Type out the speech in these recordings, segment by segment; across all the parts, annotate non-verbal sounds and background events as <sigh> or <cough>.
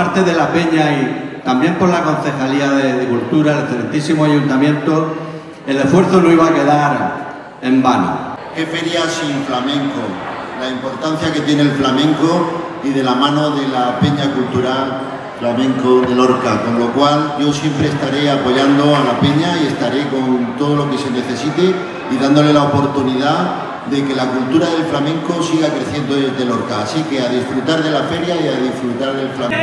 parte de la Peña y también por la Concejalía de, Cultura, el excelentísimo Ayuntamiento, el esfuerzo no iba a quedar en vano. ¿Qué feria sin flamenco? La importancia que tiene el flamenco y de la mano de la Peña Cultural Flamenco de Lorca, con lo cual yo siempre estaré apoyando a la Peña y estaré con todo lo que se necesite y dándole la oportunidad de que la cultura del flamenco siga creciendo desde Lorca. Así que a disfrutar de la feria y a disfrutar del flamenco.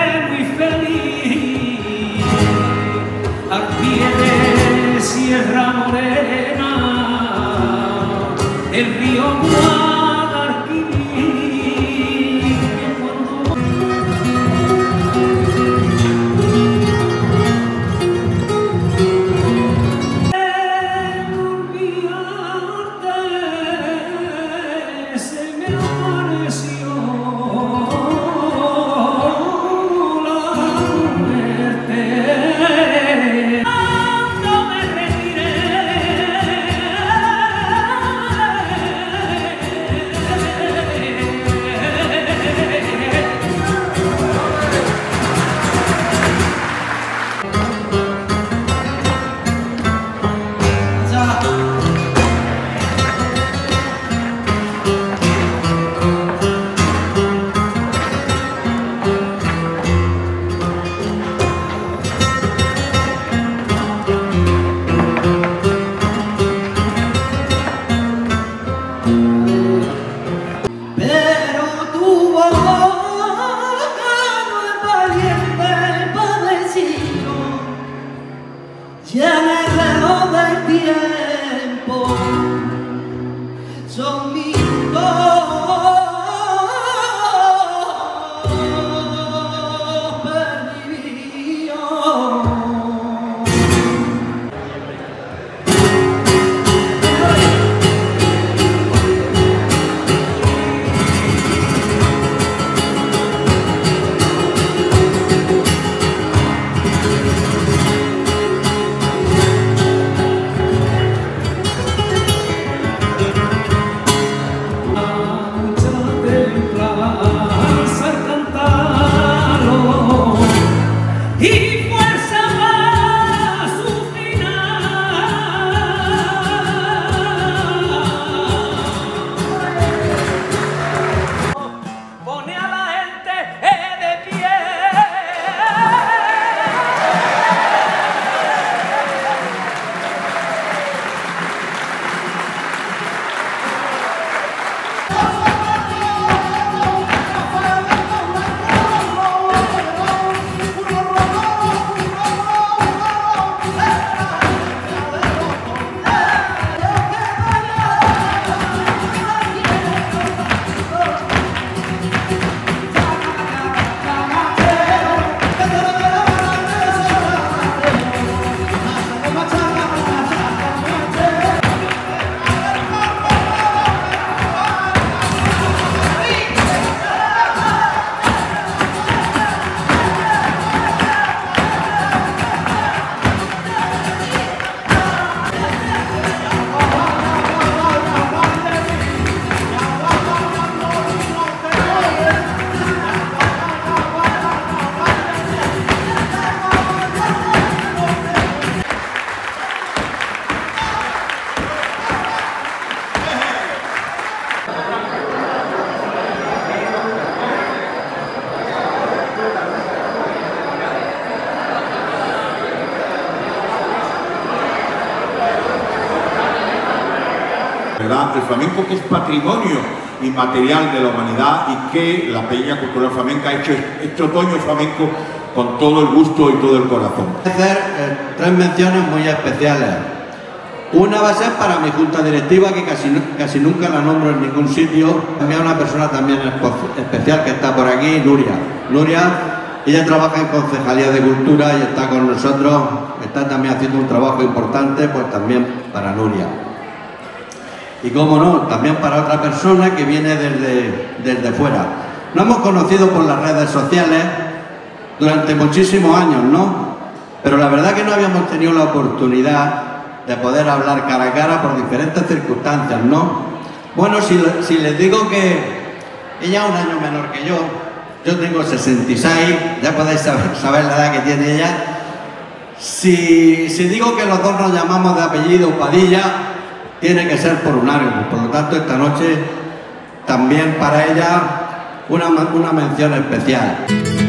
Morena, el río El flamenco que es patrimonio inmaterial de la humanidad y que la Peña Cultural Flamenca ha hecho este otoño flamenco con todo el gusto y todo el corazón. hacer eh, tres menciones muy especiales. Una va a ser para mi junta directiva, que casi, casi nunca la nombro en ningún sitio. También una persona también especial que está por aquí, Nuria. Nuria, ella trabaja en Concejalía de Cultura y está con nosotros, está también haciendo un trabajo importante, pues también para Nuria y cómo no, también para otra persona que viene desde, desde fuera. Nos hemos conocido por las redes sociales durante muchísimos años, ¿no? Pero la verdad que no habíamos tenido la oportunidad de poder hablar cara a cara por diferentes circunstancias, ¿no? Bueno, si, si les digo que ella es un año menor que yo, yo tengo 66, ya podéis saber, <laughs> saber la edad que tiene ella. Si, si digo que los dos nos llamamos de apellido Padilla, tiene que ser por un árbol. Por lo tanto, esta noche también para ella una, una mención especial.